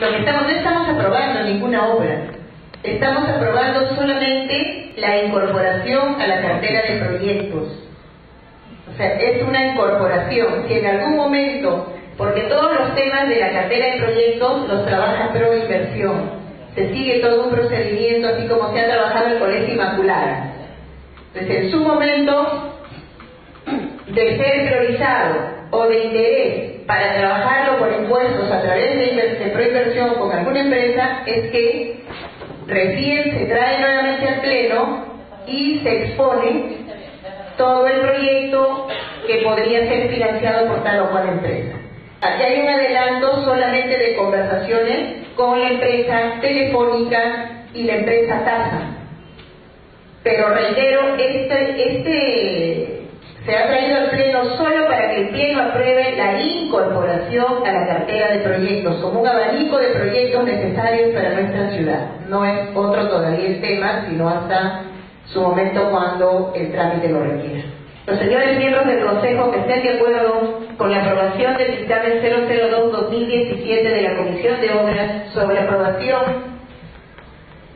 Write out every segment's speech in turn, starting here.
Lo que estamos, no estamos aprobando ninguna obra, estamos aprobando solamente la incorporación a la cartera de proyectos. O sea, es una incorporación. Si en algún momento, porque todos los temas de la cartera de proyectos los trabaja Pro Inversión, se sigue todo un procedimiento así como se ha trabajado el Colegio Inmaculada. Entonces, en su momento de ser priorizado o de interés para trabajarlo por impuestos a través de, proinversión con alguna empresa, es que recién se trae nuevamente al Pleno y se expone todo el proyecto que podría ser financiado por tal o cual empresa. Aquí hay un adelanto solamente de conversaciones con la empresa telefónica y la empresa TASA. Pero reitero, este, este Pleno solo para que el Pleno apruebe la incorporación a la cartera de proyectos, como un abanico de proyectos necesarios para nuestra ciudad. No es otro todavía el tema, sino hasta su momento cuando el trámite lo requiera. Los señores miembros del Consejo que estén de acuerdo con la aprobación del dictamen 002-2017 de la Comisión de Obras sobre aprobación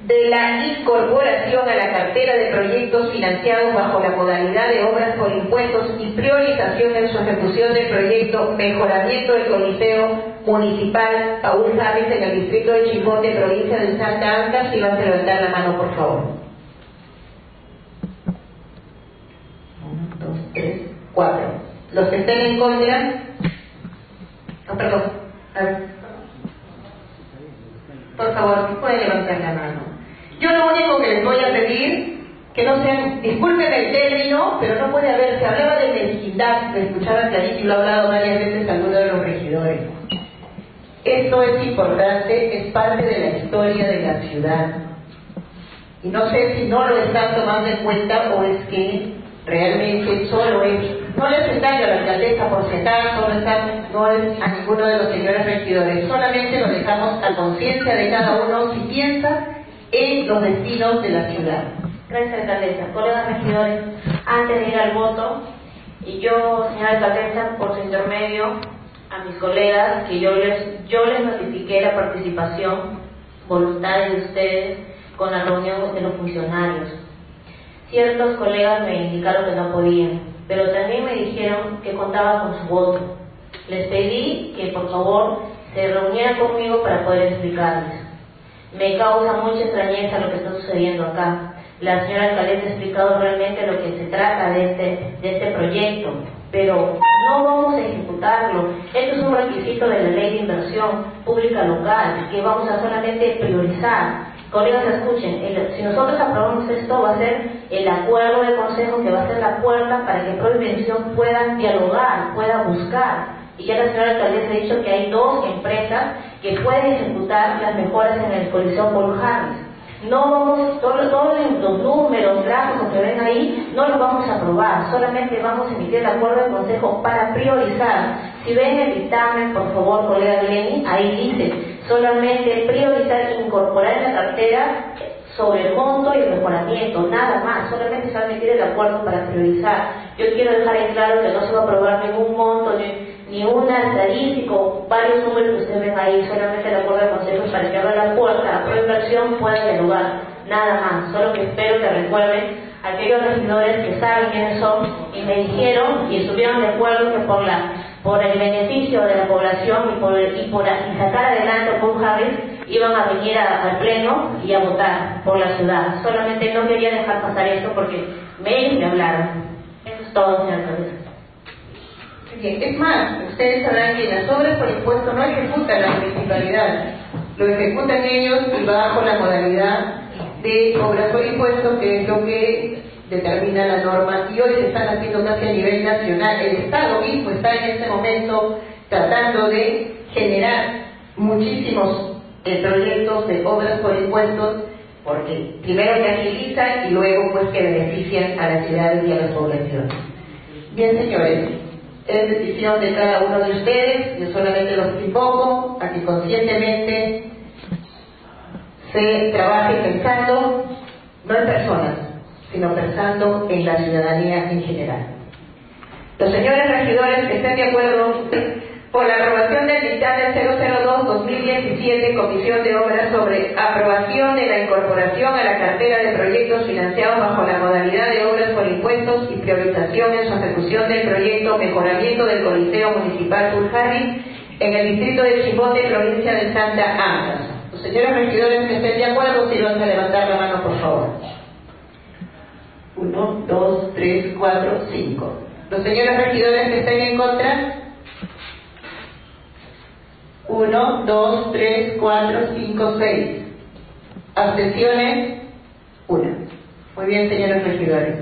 de la incorporación a la cartera de proyectos financiados bajo la modalidad de obras por impuestos y priorización en su ejecución del proyecto Mejoramiento del Coliseo Municipal Paul Javis en el distrito de Chimbote, provincia de Santa Ana, si van a levantar la mano, por favor. Uno, dos, tres, cuatro. Los que estén en contra. No, perdón. Por favor, pueden levantar la mano. Yo lo único que les voy a pedir, que no sean, disculpen el término, pero no puede haber, se hablaba de mezquindad, de escuchar a Clarita y lo ha hablado varias veces alguno de los regidores. Esto es importante, es parte de la historia de la ciudad. Y no sé si no lo están tomando en cuenta o es que realmente solo es, no les engaño a la alcaldesa por sentar, solo están, no es a ninguno de los señores regidores, solamente lo dejamos a conciencia de cada uno si piensa en los destinos de la ciudad. Gracias, alcaldesa. Colegas regidores, antes de ir al voto, y yo, señora alcaldesa, por su intermedio, a mis colegas, que yo les, yo les notifiqué la participación voluntaria de ustedes con la reunión de los funcionarios. Ciertos colegas me indicaron que no podían, pero también me dijeron que contaba con su voto. Les pedí que por favor se reunieran conmigo para poder explicarles. Me causa mucha extrañeza lo que está sucediendo acá. La señora alcaldesa ha explicado realmente lo que se trata de este, de este proyecto, pero no vamos a ejecutarlo. Esto es un requisito de la ley de inversión pública local, que vamos a solamente priorizar. Colegas, escuchen, si nosotros aprobamos esto, va a ser el acuerdo de consejo que va a ser la puerta para que Proinvención pueda dialogar, pueda buscar y ya la señora alcaldesa ha dicho que hay dos empresas que pueden ejecutar las mejoras en el Coliseo Paul Harris. No vamos, todos, los números, gráficos que ven ahí, no los vamos a aprobar, solamente vamos a emitir el acuerdo de consejo para priorizar. Si ven el dictamen, por favor, colega Glenny, ahí dice, solamente priorizar, incorporar en la cartera sobre el monto y el mejoramiento, nada más, solamente se va a emitir el acuerdo para priorizar. Yo quiero dejar en claro que no se va a aprobar ningún monto, ni ni una estadística varios números que ustedes ven ahí, solamente el acuerdo de consejo para que abra la puerta a inversión pueda dialogar, nada más. Solo que espero que recuerden a aquellos regidores que saben quiénes son y me dijeron y estuvieron de acuerdo que por la por el beneficio de la población y por, y por sacar adelante a Paul Harris iban a venir al pleno y a votar por la ciudad. Solamente no quería dejar pasar esto porque me, me hablaron. Eso es todo, señor Es más, ustedes sabrán que las obras por impuesto no ejecutan la municipalidad, lo ejecutan ellos y bajo la modalidad de obras por impuesto, que es lo que determina la norma y hoy se están haciendo casi a nivel nacional. El Estado mismo está en este momento tratando de generar muchísimos eh, proyectos de obras por impuestos porque primero que agilizan y luego pues que benefician a las ciudades y a las poblaciones. Bien, señores, es decisión de cada uno de ustedes, yo solamente los invoco a que conscientemente se trabaje pensando, no en personas, sino pensando en la ciudadanía en general. Los señores regidores que estén de acuerdo por la aprobación del dictamen 002-2017, Comisión de Obras sobre aprobación de la incorporación a la cartera de proyectos financiados bajo la modalidad de obras por impuestos y priorización en su ejecución del proyecto Mejoramiento del Coliseo Municipal Puljarri en el distrito de Chimbote, provincia de Santa Ana. Los señores regidores que estén de acuerdo, si van a levantar la mano, por favor. Uno, dos, tres, cuatro, cinco. Los señores regidores que estén en contra. Uno, dos, tres, cuatro, cinco, seis. Abstenciones. Una. Muy bien, señores regidores.